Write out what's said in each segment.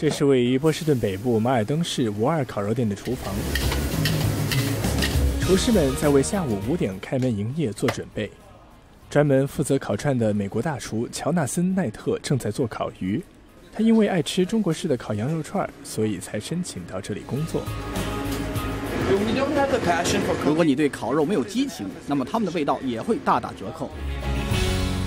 这是位于波士顿北部马尔登市五二烤肉店的厨房，厨师们在为下午五点开门营业做准备。专门负责烤串的美国大厨乔纳森·奈特正在做烤鱼。他因为爱吃中国式的烤羊肉串，所以才申请到这里工作。如果你对烤肉没有激情，那么他们的味道也会大打折扣。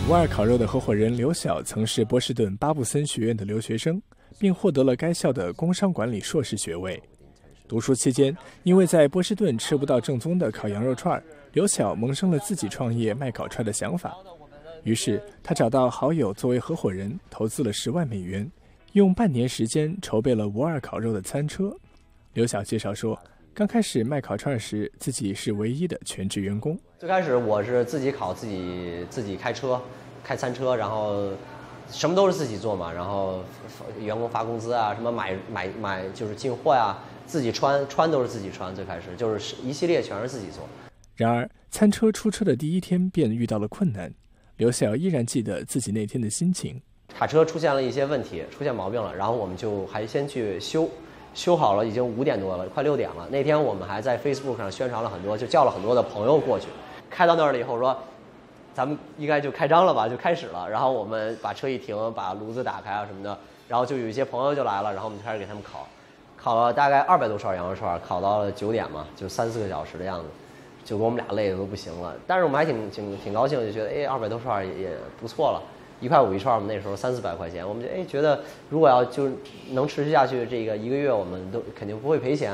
五二烤肉的合伙人刘晓曾是波士顿巴布森学院的留学生，并获得了该校的工商管理硕士学位。读书期间，因为在波士顿吃不到正宗的烤羊肉串，刘晓萌生了自己创业卖烤串的想法。于是，他找到好友作为合伙人，投资了十万美元，用半年时间筹备了无二烤肉的餐车。刘晓介绍说，刚开始卖烤串时，自己是唯一的全职员工。最开始我是自己烤，自己自己开车，开餐车，然后什么都是自己做嘛，然后员工发工资啊，什么买买买就是进货呀。自己穿穿都是自己穿，最开始就是一系列全是自己做。然而，餐车出车的第一天便遇到了困难。刘晓依然记得自己那天的心情。卡车出现了一些问题，出现毛病了，然后我们就还先去修，修好了已经五点多了，快六点了。那天我们还在 Facebook 上宣传了很多，就叫了很多的朋友过去。开到那儿了以后说，咱们应该就开张了吧，就开始了。然后我们把车一停，把炉子打开啊什么的，然后就有一些朋友就来了，然后我们就开始给他们烤。烤了大概二百多串羊肉串，烤到了九点嘛，就三四个小时的样子，就给我们俩累的都不行了。但是我们还挺挺挺高兴，就觉得哎，二百多串也也不错了，一块五一串嘛，那时候三四百块钱，我们就哎觉得如果要就能持续下去，这个一个月我们都肯定不会赔钱。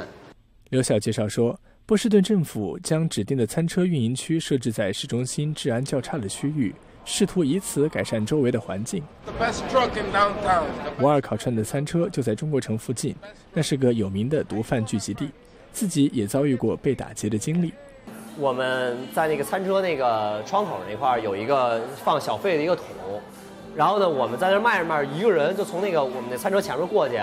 刘晓介绍说，波士顿政府将指定的餐车运营区设置在市中心治安较差的区域。试图以此改善周围的环境。五二烤串的餐车就在中国城附近，那是个有名的毒贩聚集地，自己也遭遇过被打劫的经历。我们在那个餐车那个窗口那块儿有一个放小费的一个桶，然后呢，我们在那卖着卖着，一个人就从那个我们的餐车前面过去，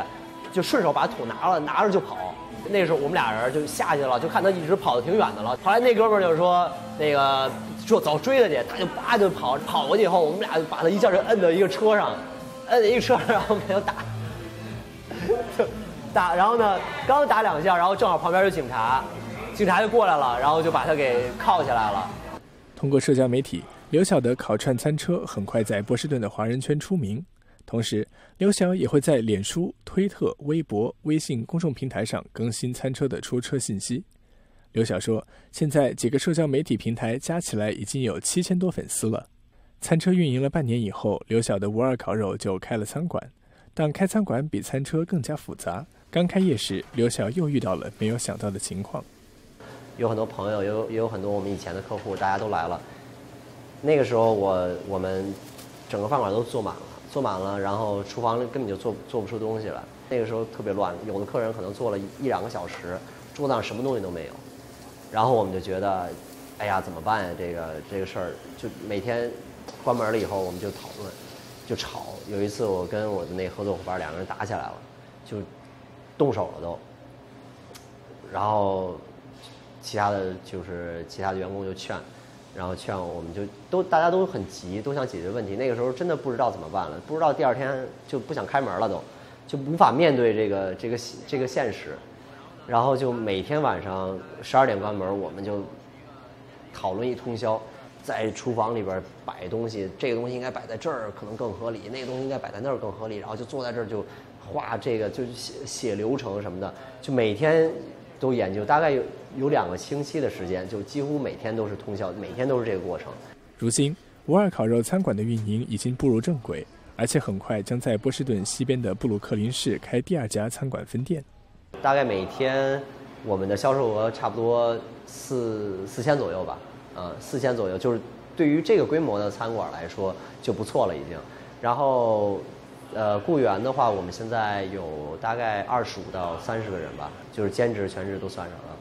就顺手把桶拿了，拿着就跑。那时候我们俩人就下去了，就看他一直跑的挺远的了。后来那哥们儿就说那个。说走追他去，他就叭就跑，跑过去以后，我们俩就把他一下就摁到一个车上，摁在一个车上，然后给他打，打，然后呢，刚打两下，然后正好旁边有警察，警察就过来了，然后就把他给铐起来了。通过社交媒体，刘晓的烤串餐车很快在波士顿的华人圈出名，同时刘晓也会在脸书、推特、微博、微信公众平台上更新餐车的出车信息。刘晓说：“现在几个社交媒体平台加起来已经有七千多粉丝了。餐车运营了半年以后，刘晓的五二烤肉就开了餐馆。但开餐馆比餐车更加复杂。刚开业时，刘晓又遇到了没有想到的情况。有很多朋友，有也有很多我们以前的客户，大家都来了。那个时候，我我们整个饭馆都坐满了，坐满了，然后厨房根本就做做不出东西来。那个时候特别乱，有的客人可能坐了一两个小时，桌子上什么东西都没有。”然后我们就觉得，哎呀，怎么办呀？这个这个事儿，就每天关门了以后，我们就讨论，就吵。有一次，我跟我的那合作伙伴两个人打起来了，就动手了都。然后其他的就是其他的员工就劝，然后劝我们就都大家都很急，都想解决问题。那个时候真的不知道怎么办了，不知道第二天就不想开门了，都就无法面对这个这个这个现实。然后就每天晚上十二点关门，我们就讨论一通宵，在厨房里边摆东西，这个东西应该摆在这儿可能更合理，那个东西应该摆在那儿更合理。然后就坐在这儿就画这个，就写写流程什么的，就每天都研究，大概有有两个星期的时间，就几乎每天都是通宵，每天都是这个过程。如今，五二烤肉餐馆的运营已经步入正轨，而且很快将在波士顿西边的布鲁克林市开第二家餐馆分店。大概每天我们的销售额差不多四四千左右吧，呃，四千左右，就是对于这个规模的餐馆来说就不错了已经。然后，呃，雇员的话，我们现在有大概二十五到三十个人吧，就是兼职、全职都算上了。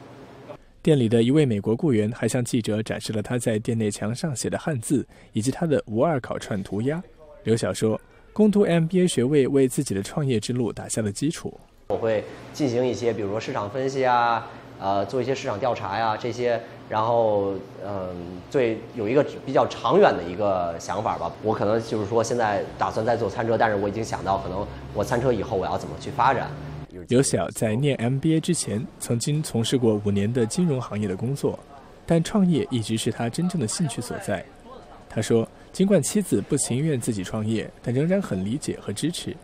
店里的一位美国雇员还向记者展示了他在店内墙上写的汉字以及他的无二烤串涂鸦。刘晓说：“攻读 MBA 学位为自己的创业之路打下了基础。”我会进行一些，比如说市场分析啊，呃，做一些市场调查呀这些，然后嗯，最，有一个比较长远的一个想法吧。我可能就是说现在打算在做餐车，但是我已经想到可能我餐车以后我要怎么去发展。刘晓在念 MBA 之前，曾经从事过五年的金融行业的工作，但创业一直是他真正的兴趣所在。他说，尽管妻子不情愿自己创业，但仍然很理解和支持。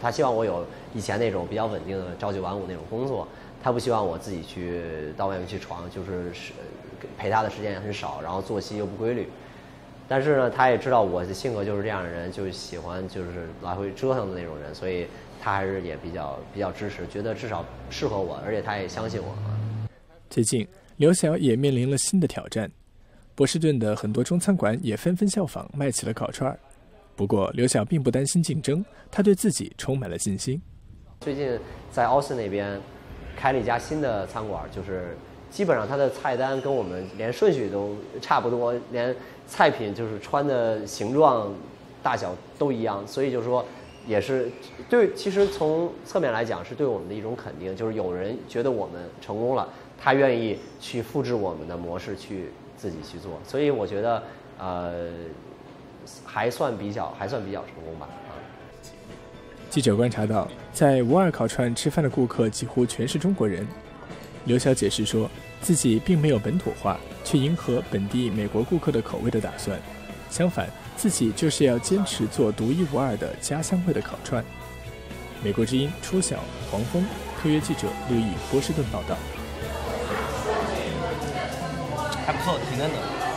他希望我有以前那种比较稳定的朝九晚五那种工作，他不希望我自己去到外面去闯，就是是陪他的时间也很少，然后作息又不规律。但是呢，他也知道我的性格就是这样的人，就喜欢就是来回折腾的那种人，所以他还是也比较比较支持，觉得至少适合我，而且他也相信我。最近，刘晓也面临了新的挑战，波士顿的很多中餐馆也纷纷效仿，卖起了烤串儿。不过，刘晓并不担心竞争，他对自己充满了信心。最近在奥斯那边开了一家新的餐馆，就是基本上它的菜单跟我们连顺序都差不多，连菜品就是穿的形状、大小都一样，所以就是说也是对。其实从侧面来讲，是对我们的一种肯定，就是有人觉得我们成功了，他愿意去复制我们的模式去自己去做。所以我觉得，呃。还算比较，还算比较成功吧。啊！记者观察到，在五二烤串吃饭的顾客几乎全是中国人。刘晓解释说，自己并没有本土化，去迎合本地美国顾客的口味的打算。相反，自己就是要坚持做独一无二的家乡味的烤串。美国之音初晓黄蜂特约记者路易波士顿报道。还不错，挺嫩的。